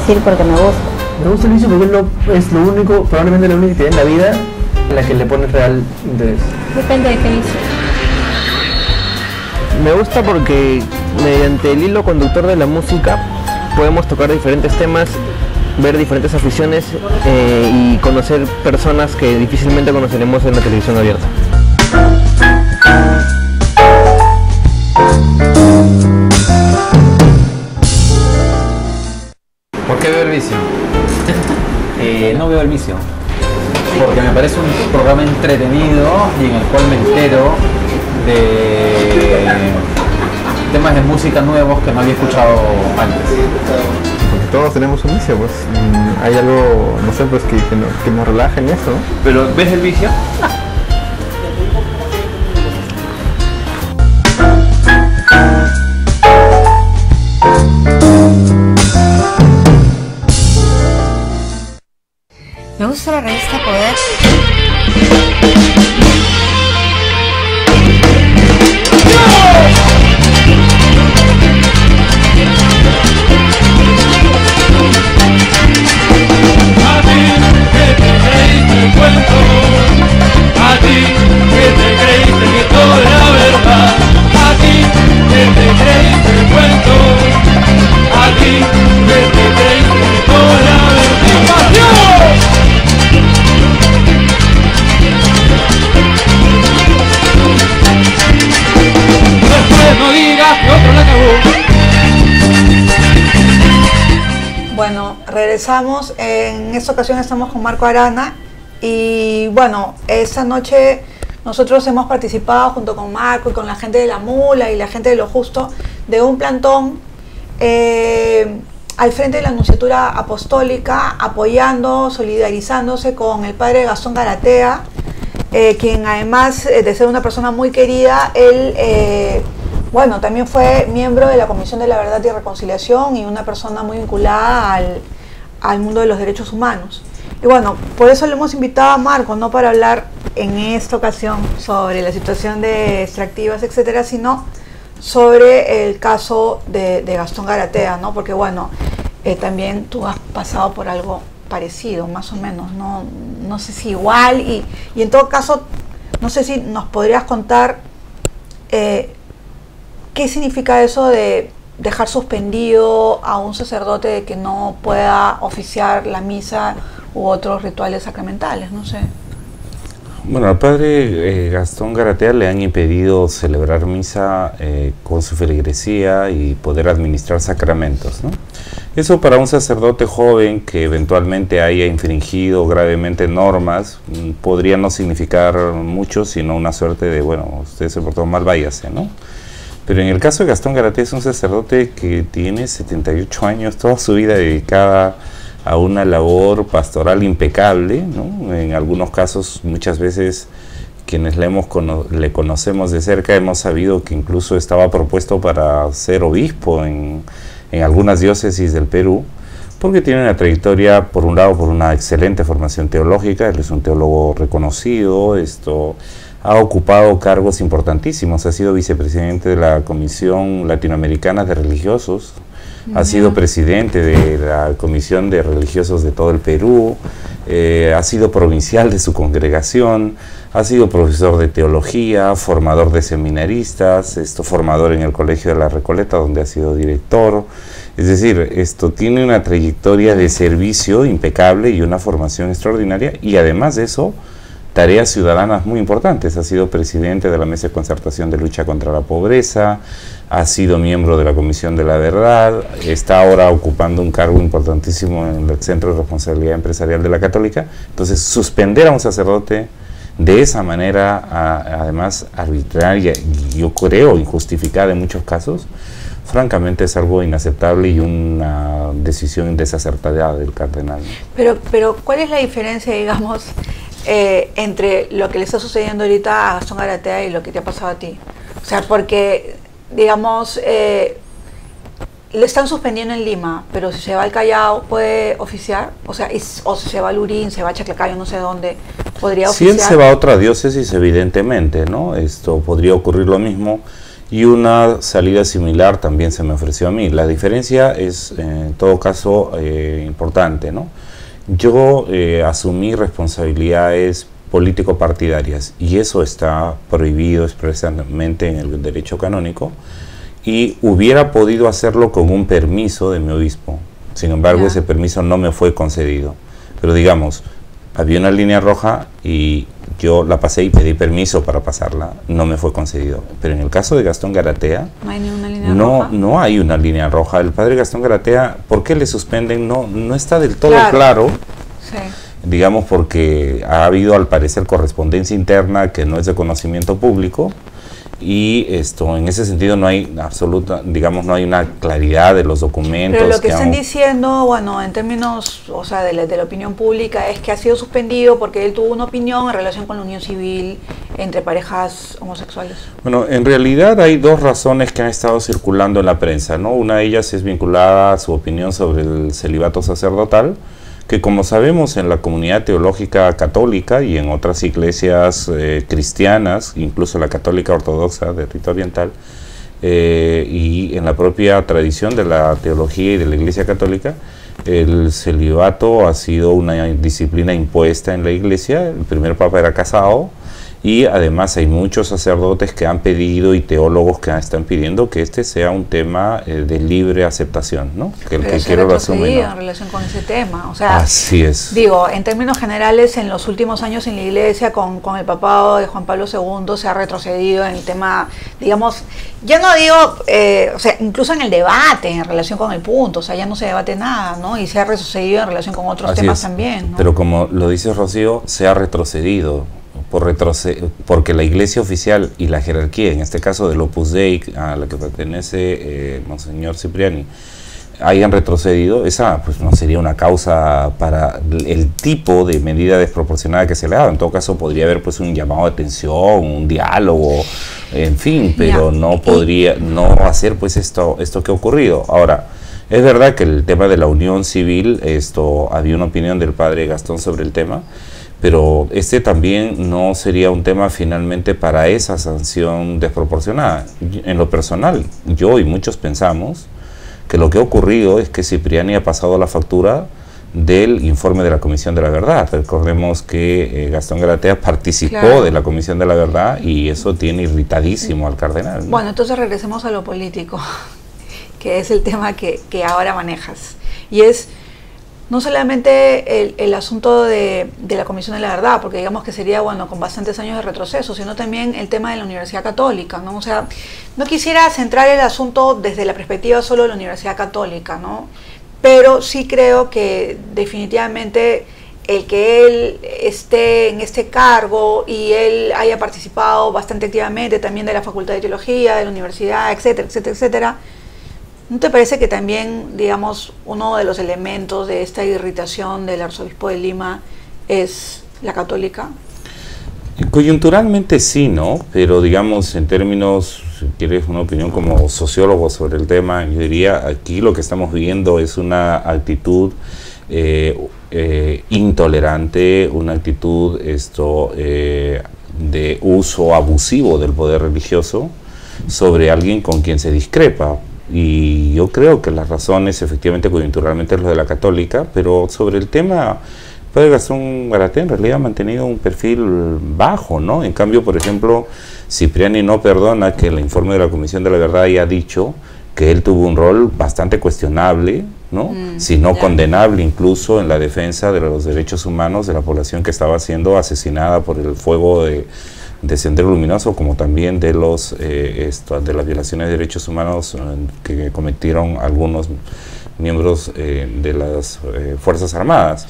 G: Decir porque me gusta.
H: Me gusta el vicio porque no es lo único, probablemente la única actividad en la vida en la que le pones real interés.
B: Depende de qué vicio.
H: Me gusta porque mediante el hilo conductor de la música podemos tocar diferentes temas, ver diferentes aficiones eh, y conocer personas que difícilmente conoceremos en la televisión abierta.
I: Vicio? Eh, no veo el vicio. Porque me parece un programa entretenido y en el cual me entero de temas de música nuevos que no había escuchado antes?
H: Porque todos tenemos un vicio, pues. Mm, hay algo, no sé, pues que, que, no- que nos relaja en eso.
F: Pero ¿ves el vicio?
A: regresamos. En esta ocasión estamos con Marco Arana. Y bueno, esa noche nosotros hemos participado junto con Marco y con la gente de la Mula y la gente de Lo Justo de un plantón eh, al frente de la Anunciatura Apostólica, apoyando, solidarizándose con el padre Gastón Garatea, eh, quien además eh, de ser una persona muy querida, él, bueno, también fue miembro de la Comisión de la Verdad y Reconciliación y una persona muy vinculada al, al mundo de los derechos humanos. Y bueno, por eso le hemos invitado a Marco, no para hablar en esta ocasión sobre la situación de extractivas, etcétera, sino sobre el caso de, Gastón Garatea, ¿no? Porque bueno, eh, también tú has pasado por algo parecido, más o menos, no, no sé si igual, y, y en todo caso, no sé si nos podrías contar eh, qué significa eso de dejar suspendido a un sacerdote de que no pueda oficiar la misa u otros rituales sacramentales, no sé.
J: Bueno, al padre eh, Gastón Garatea le han impedido celebrar misa eh, con su feligresía y poder administrar sacramentos. Eso para un sacerdote joven que eventualmente haya infringido gravemente normas mm, podría no significar mucho, sino una suerte de, bueno, usted se portó mal, váyase, ¿no? Pero en el caso de Gastón Garatea es un sacerdote que tiene 78 años, toda su vida dedicada a una labor pastoral impecable, ¿no? En algunos casos, muchas veces, quienes le, hemos cono- le conocemos de cerca hemos sabido que incluso estaba propuesto para ser obispo en, en algunas diócesis del Perú, porque tiene una trayectoria, por un lado, por una excelente formación teológica, él es un teólogo reconocido, esto ha ocupado cargos importantísimos, ha sido vicepresidente de la Comisión Latinoamericana de Religiosos, ha sido presidente de la Comisión de Religiosos de todo el Perú, eh, ha sido provincial de su congregación, ha sido profesor de teología, formador de seminaristas, esto formador en el Colegio de la Recoleta, donde ha sido director. Es decir, esto tiene una trayectoria de servicio impecable y una formación extraordinaria, y además de eso, tareas ciudadanas muy importantes. Ha sido presidente de la Mesa de Concertación de Lucha contra la Pobreza, ha sido miembro de la Comisión de la Verdad, está ahora ocupando un cargo importantísimo en el Centro de Responsabilidad Empresarial de la Católica. Entonces, suspender a un sacerdote de esa manera, a- además arbitraria, yo creo injustificada en muchos casos, francamente es algo inaceptable y una decisión desacertada del cardenal.
A: Pero, pero ¿cuál es la diferencia, digamos, eh, entre lo que le está sucediendo ahorita a Gastón Garatea y lo que te ha pasado a ti? O sea, porque, digamos, eh, le están suspendiendo en Lima, pero si se va al Callao, ¿puede oficiar? O sea, es- o si se va al Urín, se va a Chaclacayo, no sé dónde, ¿podría
J: Si
A: oficiar?
J: él se va a otra diócesis, evidentemente, ¿no? Esto podría ocurrir lo mismo y una salida similar también se me ofreció a mí. La diferencia es, en todo caso, eh, importante, ¿no? Yo eh, asumí responsabilidades político-partidarias y eso está prohibido expresamente en el derecho canónico y hubiera podido hacerlo con un permiso de mi obispo. Sin embargo, ese permiso no me fue concedido. Pero digamos, había una línea roja y yo la pasé y pedí permiso para pasarla, no me fue concedido. Pero en el caso de Gastón Garatea,
A: No hay ninguna línea
J: no,
A: roja.
J: no hay una línea roja. El padre Gastón Garatea, ¿por qué le suspenden? No, no está del todo
A: Claro.
J: claro
A: Sí.
J: digamos porque ha habido al parecer correspondencia interna que no es de conocimiento público y esto en ese sentido no hay absoluta digamos no hay una claridad de los documentos
A: Pero lo que, están
J: han-
A: diciendo, bueno, en términos, o sea, de la, de la opinión pública, es que ha sido suspendido porque él tuvo una opinión en relación con la unión civil entre parejas homosexuales.
J: Bueno, en realidad hay dos razones que han estado circulando en la prensa, ¿no? Una de ellas es vinculada a su opinión sobre el celibato sacerdotal, que como sabemos en la comunidad teológica católica y en otras iglesias eh, cristianas, incluso la católica ortodoxa de rito oriental, eh, y en la propia tradición de la teología y de la iglesia católica, el celibato ha sido una disciplina impuesta en la iglesia, el primer papa era casado, y además hay muchos sacerdotes que han pedido y teólogos que están pidiendo que este sea un tema eh, de libre aceptación, ¿no? Que el
A: Pero
J: que quiera lo asume.
A: en relación con ese tema. O sea,
J: Así es.
A: Digo, en términos generales, en los últimos años en la Iglesia, con, con el papado de Juan Pablo II, se ha retrocedido en el tema, digamos, ya no digo, eh, o sea, incluso en el debate en relación con el punto, o sea, ya no se debate nada, ¿no? Y se ha retrocedido en relación con otros
J: Así
A: temas
J: es.
A: también, ¿no?
J: Pero como lo dice Rocío, se ha retrocedido por porque la iglesia oficial y la jerarquía, en este caso del Opus Dei, a la que pertenece eh, Monseñor Cipriani, hayan retrocedido, esa pues no sería una causa para el tipo de medida desproporcionada que se le ha dado. En todo caso podría haber pues un llamado de atención, un diálogo, en fin, pero no podría no hacer pues esto esto que ha ocurrido. Ahora, es verdad que el tema de la unión civil, esto había una opinión del padre Gastón sobre el tema, pero este también no sería un tema finalmente para esa sanción desproporcionada. En lo personal, yo y muchos pensamos que lo que ha ocurrido es que Cipriani ha pasado la factura del informe de la Comisión de la Verdad. Recordemos que eh, Gastón Garatea participó
A: Claro.
J: de la Comisión de la Verdad y eso tiene irritadísimo al cardenal. ¿no?
A: Bueno, entonces regresemos a lo político, que es el tema que, que ahora manejas. Y es no solamente el, el asunto de, de la Comisión de la Verdad, porque digamos que sería, bueno, con bastantes años de retroceso, sino también el tema de la Universidad Católica, ¿no? O sea, no quisiera centrar el asunto desde la perspectiva solo de la Universidad Católica, ¿no? Pero sí creo que definitivamente el que él esté en este cargo y él haya participado bastante activamente también de la Facultad de Teología, de la universidad, etcétera, etcétera, etcétera, ¿no te parece que también, digamos, uno de los elementos de esta irritación del arzobispo de Lima es la católica?
J: Coyunturalmente sí, ¿no? Pero digamos, en términos, si quieres una opinión como sociólogo sobre el tema, yo diría, aquí lo que estamos viendo es una actitud eh, eh, intolerante, una actitud esto eh, de uso abusivo del poder religioso sobre alguien con quien se discrepa. Y yo creo que las razones efectivamente coyunturalmente es lo de la católica, pero sobre el tema Padre Gastón Garatea en realidad ha mantenido un perfil bajo, ¿no? En cambio, por ejemplo, Cipriani no perdona que el informe de la Comisión de la Verdad haya dicho que él tuvo un rol bastante cuestionable, ¿no? si no condenable incluso en la defensa de los derechos humanos de la población que estaba siendo asesinada por el fuego de, de Sendero Luminoso, como también de los eh, de las violaciones de derechos humanos eh, que cometieron algunos miembros eh, de las Fuerzas Armadas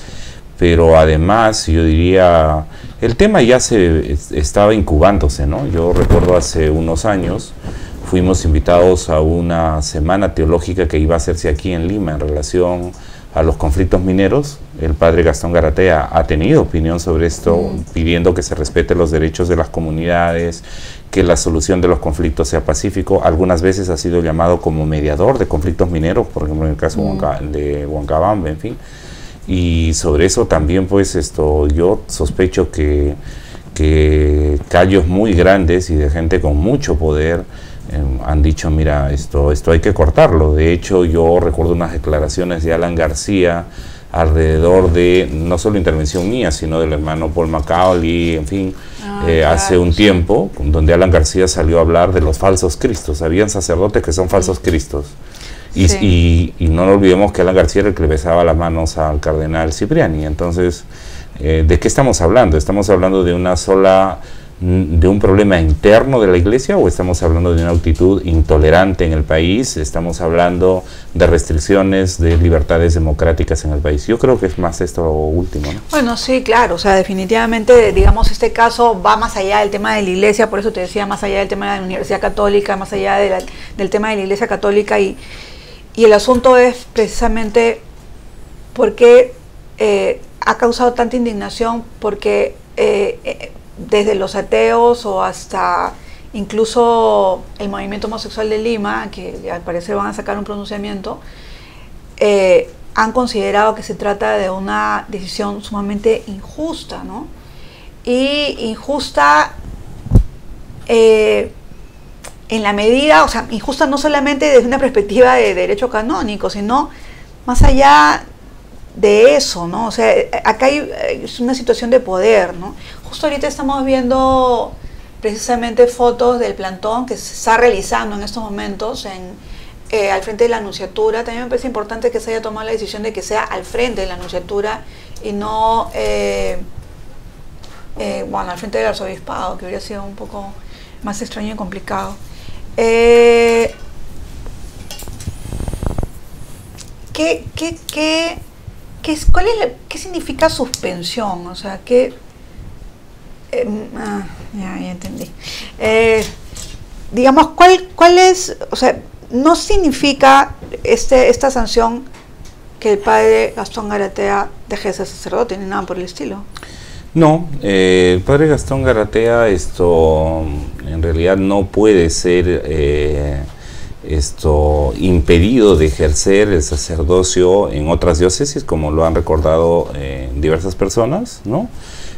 J: pero además yo diría, el tema ya se es- estaba incubándose, ¿no? Yo recuerdo hace unos años fuimos invitados a una semana teológica que iba a hacerse aquí en Lima en relación a los conflictos mineros. El padre Gastón Garatea ha tenido opinión sobre esto, pidiendo que se respeten los derechos de las comunidades, que la solución de los conflictos sea pacífico. Algunas veces ha sido llamado como mediador de conflictos mineros, por ejemplo en el caso Huanca- de Huancabamba, en fin. Y sobre eso también, pues, esto, yo sospecho que, que callos muy grandes y de gente con mucho poder han dicho, mira, esto, esto hay que cortarlo. De hecho, yo recuerdo unas declaraciones de Alan García alrededor de no solo intervención mía, sino del hermano Paul Macaulay, en fin,
K: Ah,
J: eh,
K: claro,
J: hace un
K: sí.
J: tiempo, donde Alan García salió a hablar de los falsos cristos. Habían sacerdotes que son falsos cristos. Y,
K: Sí.
J: y- y no olvidemos que Alan García era el que le besaba las manos al cardenal Cipriani. Entonces, eh, ¿de qué estamos hablando? Estamos hablando de una sola de un problema interno de la iglesia o estamos hablando de una actitud intolerante en el país? ¿Estamos hablando de restricciones de libertades democráticas en el país? Yo creo que es más esto último. ¿no?
A: Bueno, sí, claro, o sea, definitivamente, digamos, este caso va más allá del tema de la iglesia, por eso te decía, más allá del tema de la Universidad Católica, más allá de del tema de la iglesia católica y, y el asunto es precisamente por qué eh, ha causado tanta indignación, porque eh, eh, desde los ateos o hasta incluso el movimiento homosexual de Lima, que al parecer van a sacar un pronunciamiento, eh, han considerado que se trata de una decisión sumamente injusta, ¿no? Y injusta eh, en la medida, o sea, injusta no solamente desde una perspectiva de derecho canónico, sino más allá de eso, ¿no? O sea, acá hay eh, una situación de poder, ¿no? Justo ahorita estamos viendo precisamente fotos del plantón que se está realizando en estos momentos en, eh, al frente de la anunciatura. También me parece importante que se haya tomado la decisión de que sea al frente de la anunciatura y no, eh, bueno, al frente del arzobispado, que hubiera sido un poco más extraño y complicado. ¿qué, qué, qué, qué es, cuál es ¿Qué significa suspensión? O sea, ¿qué, eh, ah, ya, ya entendí. Eh, digamos, ¿cuál, ¿cuál es, o sea, no significa este, esta sanción que el padre Gastón Garatea deje de ser sacerdote ni nada por el estilo?
J: No, eh, el padre Gastón Garatea esto en realidad no puede ser eh, esto impedido de ejercer el sacerdocio en otras diócesis, como lo han recordado eh, diversas personas, ¿no?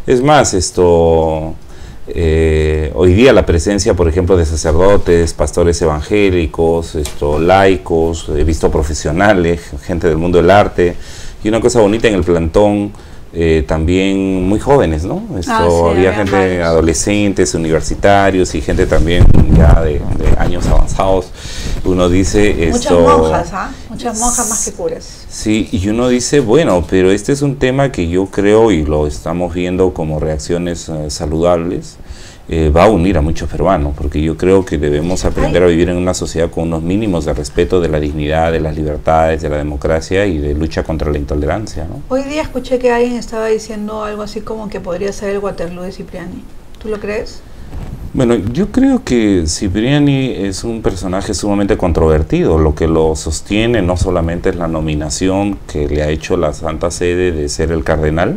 J: Es más, esto eh, hoy día la presencia, por ejemplo, de sacerdotes, pastores evangélicos, esto, laicos, he visto profesionales, gente del mundo del arte, y una cosa bonita en el plantón, eh, también muy jóvenes, ¿no? Esto,
A: Ah, sí,
J: había
A: había
J: gente,
A: varios.
J: adolescentes, universitarios y gente también ya de, de años avanzados. Uno dice
A: Muchas monjas, ¿ah? Muchas monjas más que curas.
J: Sí, y uno dice, bueno, pero este es un tema que yo creo y lo estamos viendo como reacciones eh, saludables, eh, va a unir a muchos peruanos, porque yo creo que debemos aprender a vivir en una sociedad con unos mínimos de respeto de la dignidad, de las libertades, de la democracia y de lucha contra la intolerancia, ¿no?
A: Hoy día escuché que alguien estaba diciendo algo así como que podría ser el Waterloo de Cipriani. ¿Tú lo crees?
J: Bueno, yo creo que Cipriani es un personaje sumamente controvertido. Lo que lo sostiene no solamente es la nominación que le ha hecho la Santa Sede de ser el cardenal,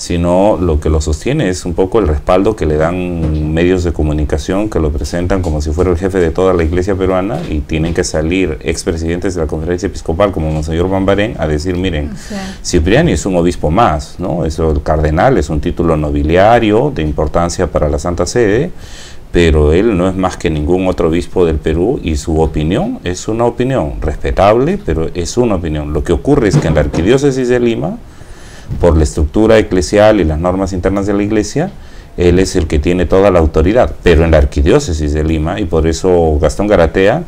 J: sino lo que lo sostiene es un poco el respaldo que le dan medios de comunicación que lo presentan como si fuera el jefe de toda la iglesia peruana y tienen que salir expresidentes de la conferencia episcopal como Monseñor Bambarén a decir, miren, Cipriani es un obispo más, ¿no? Eso, el cardenal es un título nobiliario de importancia para la Santa Sede, pero él no es más que ningún otro obispo del Perú y su opinión es una opinión respetable, pero es una opinión. Lo que ocurre es que en la arquidiócesis de Lima, por la estructura eclesial y las normas internas de la iglesia, él es el que tiene toda la autoridad, pero en la arquidiócesis de Lima, y por eso Gastón Garatea,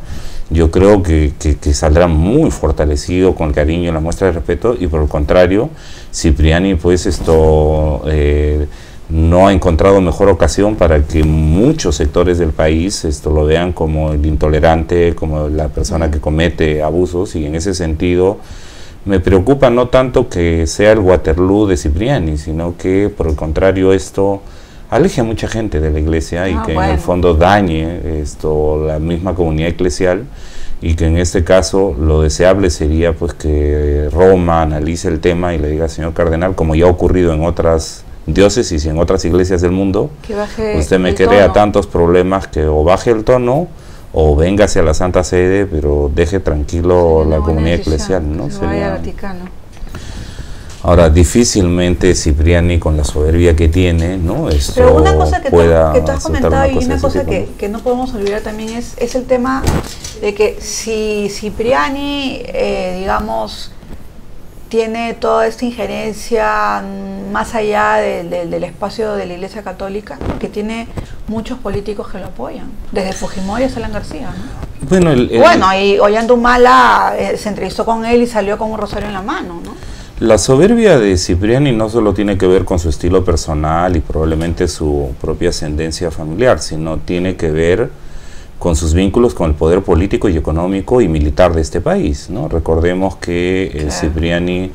J: yo creo que, que- saldrá muy fortalecido con cariño y la muestra de respeto, y por el contrario, Cipriani, pues esto eh, no ha encontrado mejor ocasión para que muchos sectores del país esto lo vean como el intolerante, como la persona que comete abusos, y en ese sentido me preocupa no tanto que sea el Waterloo de Cipriani, sino que por el contrario esto aleje a mucha gente de la iglesia y
A: Ah,
J: que en el fondo dañe esto la misma comunidad eclesial y que en este caso lo deseable sería pues que Roma analice el tema y le diga señor cardenal como ya ha ocurrido en otras diócesis y en otras iglesias del mundo
A: Que baje
J: usted me crea tantos problemas que o baje el tono o venga hacia la Santa Sede, pero deje tranquilo la comunidad eclesial, ¿no?
A: Se vaya al
J: Sería-
A: Vaticano.
J: Ahora, difícilmente Cipriani, con la soberbia que tiene, ¿no? Esto
A: Pero una cosa que tú,
J: pueda
A: que tú has comentado y una cosa
J: tipo,
A: que, que no podemos olvidar también es, es el tema de que si Cipriani, eh, digamos, tiene toda esta injerencia mm, más allá de- de- del espacio de la Iglesia Católica, porque tiene muchos políticos que lo apoyan, desde Fujimori hasta Alan García. ¿no?
J: Bueno, el- el-
A: Bueno, y Ollanta Humala eh, se entrevistó con él y salió con un rosario en la mano, ¿no?
J: La soberbia de Cipriani no solo tiene que ver con su estilo personal y probablemente su propia ascendencia familiar, sino tiene que ver con sus vínculos con el poder político y económico y militar de este país. ¿no? Recordemos que eh, Cipriani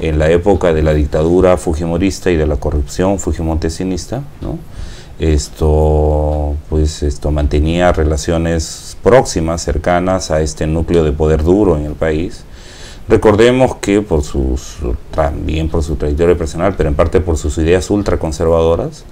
J: en la época de la dictadura fujimorista y de la corrupción fujimontesinista, ¿no? esto pues esto mantenía relaciones próximas, cercanas a este núcleo de poder duro en el país. Recordemos que por sus también por su trayectoria personal, pero en parte por sus ideas ultraconservadoras,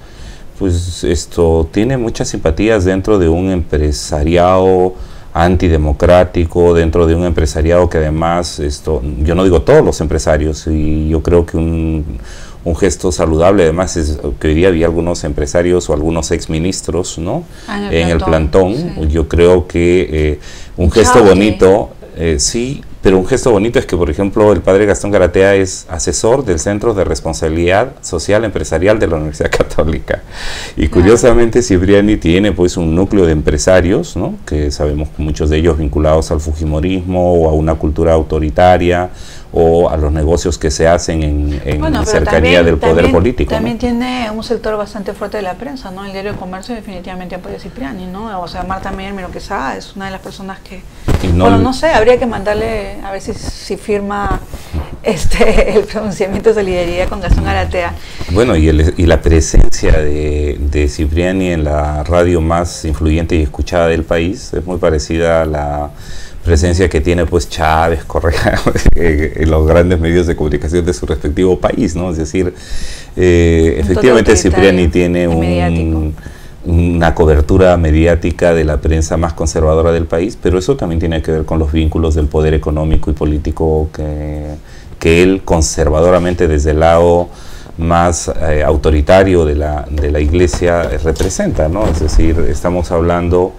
J: pues esto tiene muchas simpatías dentro de un empresariado antidemocrático, dentro de un empresariado que además, esto, yo no digo todos los empresarios, y yo creo que un, un gesto saludable además es que hoy día había algunos empresarios o algunos exministros ¿no?
A: Ah,
J: en el plantón, yo creo que eh, un gesto bonito, eh, sí, pero un gesto bonito es que, por ejemplo, el padre Gastón Garatea es asesor del Centro de Responsabilidad Social Empresarial de la Universidad Católica. Y curiosamente, Cipriani tiene pues un núcleo de empresarios, ¿no? que sabemos que muchos de ellos vinculados al Fujimorismo o a una cultura autoritaria o a los negocios que se hacen en, en
A: Bueno, pero
J: cercanía
A: también-
J: del poder
A: también-
J: político. ¿no?
A: También tiene un sector bastante fuerte de la prensa, ¿no? El diario de Comercio definitivamente apoya a Cipriani, ¿no? O sea, Marta Meyer Miro Quesada es una de las personas que...
J: No
A: bueno, no sé, habría que mandarle a ver si, si firma este el pronunciamiento de solidaridad con Gastón Garatea.
J: Bueno, y, el- y la presencia de, de Cipriani en la radio más influyente y escuchada del país es muy parecida a la presencia que tiene pues Chávez, Correa, en los grandes medios de comunicación de su respectivo país, ¿no? Es decir, eh, efectivamente Cipriani tiene un- una cobertura mediática de la prensa más conservadora del país, pero eso también tiene que ver con los vínculos del poder económico y político que, que él conservadoramente desde el lado más eh, autoritario de la, de la iglesia eh, representa, ¿no? Es decir, estamos hablando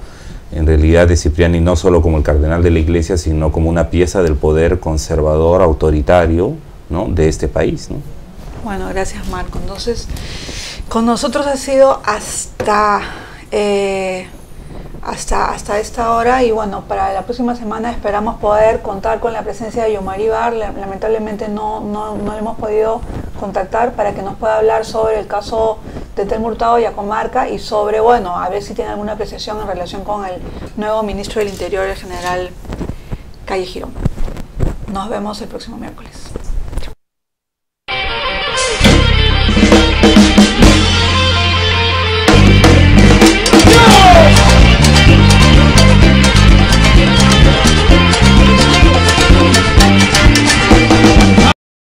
J: en realidad de Cipriani no solo como el cardenal de la iglesia, sino como una pieza del poder conservador, autoritario, ¿no? de este país, ¿no?
A: Bueno, gracias Marco. Entonces, con nosotros ha sido hasta, eh, hasta, hasta esta hora y bueno, para la próxima semana esperamos poder contar con la presencia de Yomari Bar. La- Lamentablemente no, no, no hemos podido contactar para que nos pueda hablar sobre el caso de Telmo Hurtado y Acomarca y sobre, bueno, a ver si tiene alguna apreciación en relación con el nuevo ministro del Interior, el general Calle Girón. Nos vemos el próximo miércoles.